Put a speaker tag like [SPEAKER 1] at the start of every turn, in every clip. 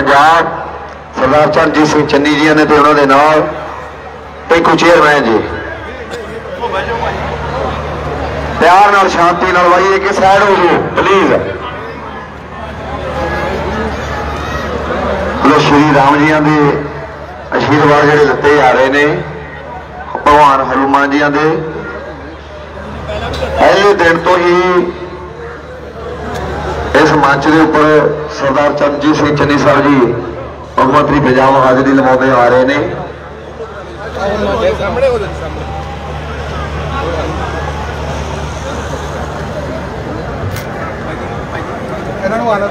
[SPEAKER 1] ਪੰਜਾਬ ਸਰਦਾਰ ਚਰਨਜੀਤ ਸਿੰਘ ਚੰਨੀ ਜੀ ਨੇ ਤੇ ਉਹਨਾਂ ਦੇ ਨਾਲ ਟੈਂਕੂ ਚੇਅਰਮੈਨ ਜੀ। ਪਿਆਰ ਨਾਲ, ਸ਼ਾਂਤੀ ਨਾਲ ਬਾਈ ਇੱਕ ਸਾਈਡ ਹੋ ਜਾਓ ਪਲੀਜ਼ ਲੋ, ਸ਼੍ਰੀ ਰਾਮ ਜੀਆਂ ਦੇ ਅਸ਼ੀਰਵਾਦ ਜਿਹੜੇ ਦਿੱਤੇ ਜਾ ਰਹੇ ਨੇ, ਭਗਵਾਨ ਹਨੂਮਾਨ ਜੀਆਂ ਦੇ। ਪਹਿਲੇ ਦਿਨ ਤੋਂ ਹੀ ਮੰਚ ਦੇ ਉੱਪਰ ਸਰਦਾਰ ਚਰਨਜੀਤ ਸਿੰਘ ਚੰਨੀ ਸਾਹਿਬ ਜੀ ਮੁੱਖ ਮੰਤਰੀ ਪੰਜਾਬ ਹਾਜ਼ਰੀ ਲਵਾਉਂਦੇ ਆ ਰਹੇ ਨੇ।
[SPEAKER 2] ਸਾਹਮਣੇ ਹੋ ਜਾ ਸਾਹਮਣੇ ਇਹਨਾਂ ਨੂੰ ਆਣਾ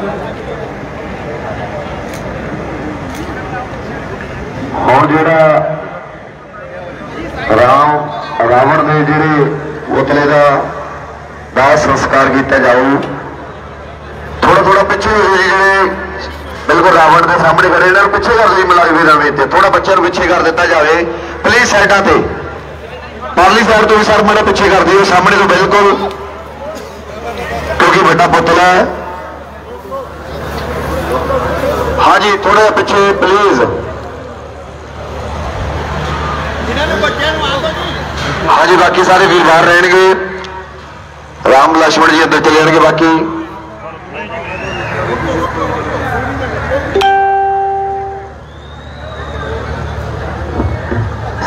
[SPEAKER 1] ਹੁਣ ਜਿਹੜਾ ਰਾਮ ਰਾਵਣ ਦੇ ਜਿਹੜੇ ਪੁਤਲੇ ਦਾ ਦਾਹ ਸੰਸਕਾਰ ਕੀਤਾ ਜਾਊ ਥੋੜਾ ਪਿੱਛੇ ਜਿਹੜੇ ਬਿਲਕੁਲ ਰਾਵਣ ਦੇ ਸਾਹਮਣੇ ਖੜੇ ਇਹਨਾਂ ਨੂੰ ਪਿੱਛੇ ਕਰ ਲਈ ਮਲਾਈ ਵੀਰਾਂ ਵੀ ਤੇ ਥੋੜਾ ਬੱਚਿਆਂ ਨੂੰ ਪਿੱਛੇ ਕਰ ਦਿੱਤਾ ਜਾਵੇ। ਪਲੀਜ਼ ਸਾਈਡਾਂ ਤੇ। ਪਰਲੀ ਸਾਈਡ ਤੋਂ ਵੀ ਸਰ ਮਾੜਾ ਪਿੱਛੇ ਕਰ ਦਿਓ ਸਾਹਮਣੇ ਤੋਂ ਬਿਲਕੁਲ। ਕਿਉਂਕਿ ਵੱਡਾ ਪੁਤਲਾ ਹੈ। ਹਾਂਜੀ ਥੋੜਾ ਪਿੱਛੇ ਪਲੀਜ਼ ਹਾਂਜੀ ਬਾਕੀ ਸਾਰੇ ਵੀਰ ਬਾਹਰ ਰਹਿਣਗੇ। ਰਾਮ ਲక్ష్మణ ਜੀ ਅੰਦਰ ਚਲੇ ਜਾਣਗੇ ਬਾਕੀ।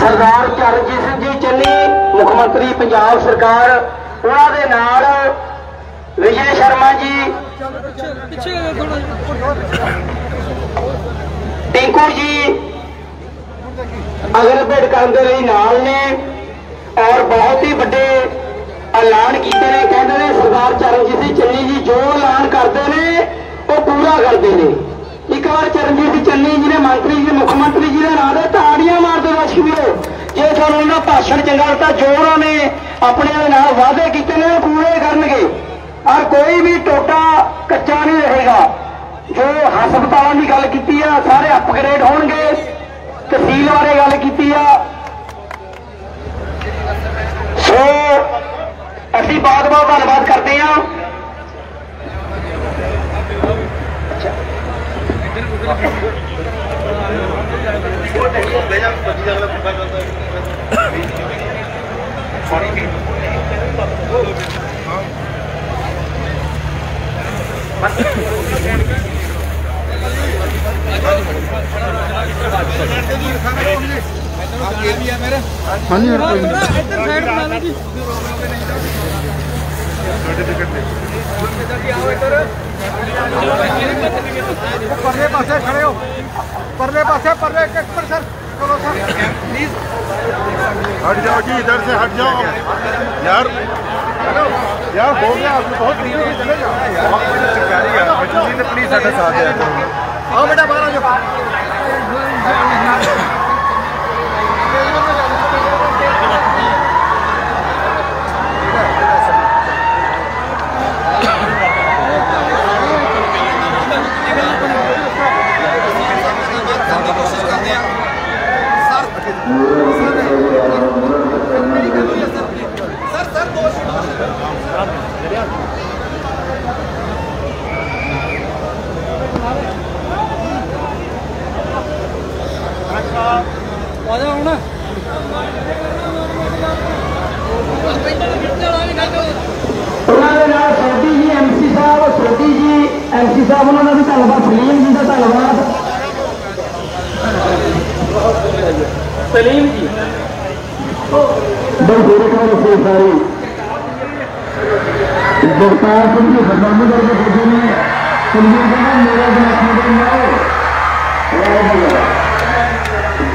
[SPEAKER 3] ਸਰਦਾਰ ਚਰਨਜੀਤ ਸਿੰਘ ਜੀ ਚੰਨੀ, ਮੁੱਖ ਮੰਤਰੀ ਪੰਜਾਬ ਸਰਕਾਰ, ਉਹਨਾਂ ਦੇ ਨਾਲ ਵਿਜੇ ਸ਼ਰਮਾ ਜੀ। ਟਿੰਕੂ ਜੀ ਅਗਰ ਭੇਡ ਕਰਨ ਦੇ ਲਈ ਨਾਲ ਨੇ ਔਰ ਬਹੁਤ ਹੀ ਵੱਡੇ ਐਲਾਨ ਕੀਤੇ ਨੇ। ਕਹਿੰਦੇ ਨੇ ਸਰਦਾਰ ਚਰਨਜੀਤ ਸਿੰਘ ਚੰਨੀ ਜੀ ਜੋ ਐਲਾਨ ਕਰਦੇ ਨੇ, ਉਹ ਪੂਰਾ ਕਰਦੇ ਨੇ। ਇੱਕ ਵਾਰ ਚਰਨਜੀਤ ਸਿੰਘ ਚੰਨੀ ਜੀ ਨੇ ਮੰਤਰੀ ਜੀ, ਮੁੱਖ ਮੰਤਰੀ ਜੀ ਦੇ ਨਾਂ ਦੇ ਤਾੜੀਆਂ ਮਾਰਦੇ ਦਰਸ਼ਕ ਵੀਰੋ। ਜੇ ਤੁਹਾਨੂੰ ਉਹਨਾਂ ਭਾਸ਼ਣ ਚੰਗਾ ਲੱਗਾ ਜੋ ਉਹਨਾਂ ਨੇ ਆਪਣੇ ਨਾਲ ਵਾਅਦੇ ਕੀਤੇ ਨੇ ਪੂਰੇ ਕਰਨਗੇ। ਔਰ ਕੋਈ ਵੀ ਟੋਟਾ ਕੱਚਾ ਨਹੀਂ ਰਹੇਗਾ। ਜੋ ਹਸਪਤਾਲਾਂ ਦੀ ਗੱਲ ਕੀਤੀ ਆ, ਸਾਰੇ ਅਪਗ੍ਰੇਡ ਹੋਣਗੇ। ਤਹਿਸੀਲ ਬਾਰੇ ਗੱਲ ਕੀਤੀ ਆ। ਸੋ, ਅਸੀਂ ਬਹੁਤ ਬਹੁਤ ਧੰਨਵਾਦ ਕਰਦੇ ਹਾਂ।
[SPEAKER 2] ਆ ਕੇ ਹਾਂਜੀ ਹੋਰ ਕੋਈ ਨਹੀਂ। ਇੱਧਰ ਸਾਈਡ ਬਣਾ ਲਓ ਜੀ। परले पासे खड़े हो परले पासे परले एक पर सर करो सर प्लीज़
[SPEAKER 4] हट जाओ जी इधर से हट जाओ यार यार हो गया आपको बहुत चले जाओ प्लीज़ साथ
[SPEAKER 2] हाँ बेटा बारह जो आ जाओ ਆ ਜਾ ਹੁਣ
[SPEAKER 3] ਉਹਨਾਂ ਦੇ ਨਾਲ ਸੋਢੀ ਜੀ ਐਮਸੀ ਸਾਹਿਬ ਸੋਢੀ ਜੀ ਐਮਸੀ ਸਾਹਿਬ ਉਹਨਾਂ ਦਾ ਵੀ ਧੰਨਵਾਦ ਸਲੀਮ ਜੀ ਦਾ ਧੰਨਵਾਦ ਸਲੀਮ ਜੀ ਬਲਦੇਵ ਕੌਰ ਸੇ ਸਾਰੀ ਜਗਤਾਰ ਸਿੰਘ ਜੀ ਬਦਨਾਮੀ ਕਰਕੇ ਬੋਲੇ ਨੇ ਸਲੀਮ ਜੀ ਨੇ ਮੇਰਾ ਜਨਾਬ ਦੇ ਨਾਲ ਵਾਹਿਗੁਰੂ